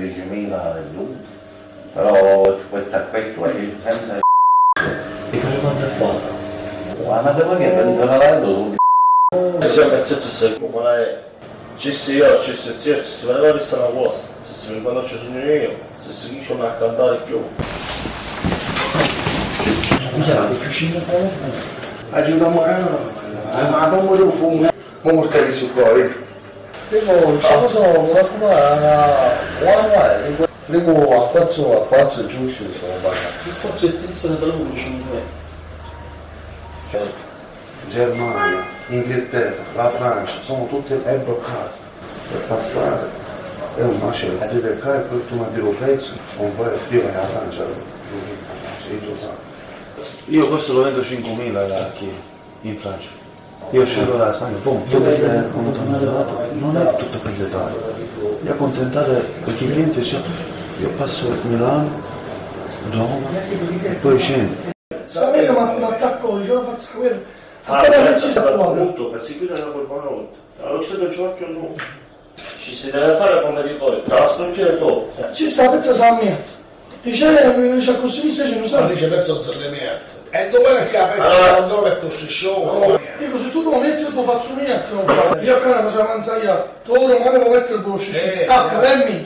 13.000 però questo acquetto è senza e cosa quanto è fatto? ma devo che per giornalando eh, subito certo, se perciò ci sei popolare ci sei io, ci sei zio, ci sei vedere questa una cosa se si mi conosce sono io. Se si dice non a cantare più. Scusa ma a morire ah, ma non mi devo fumare. Ma mortare su cuore 그리고 차고서 뭐라구나 와와 그리고 아파트 아파트 중시에서 맞아 Forse il tizio per lui 5 Germania, Inghilterra, la Francia, sono tutte è bloccate. Per passare è un macello. Arrivi qua e poi tu mi tiro pezzo, un po' di filo e arrancia. Io questo lo vendo 5.000 da qui, in Francia. io scendo dalla sangue, boom, dove quando torno arrivato, non è tutto per dettaglio. Mi accontentare perché i clienti cioè, io passo Milano, Roma e poi scendo. Sapete ma un attacco, ce la faccio quello. Ah, Appena che per ci sta fuori. appunto, per seguire la colpa una volta. Allo stato gioco no. Ci si deve fare come dico io, tra la specchia e dopo. Ci sta pezza sa mia. Dice, dice così, se non non sa. dice pezzo zerlemietto e dove apre Allora- non dove tu sciscione Dico, se tu lo metti io lo faccio niente, non fa. Io a casa cosa avanzare, tu ora magari lo metti il bosco. Sì, Ah, per me.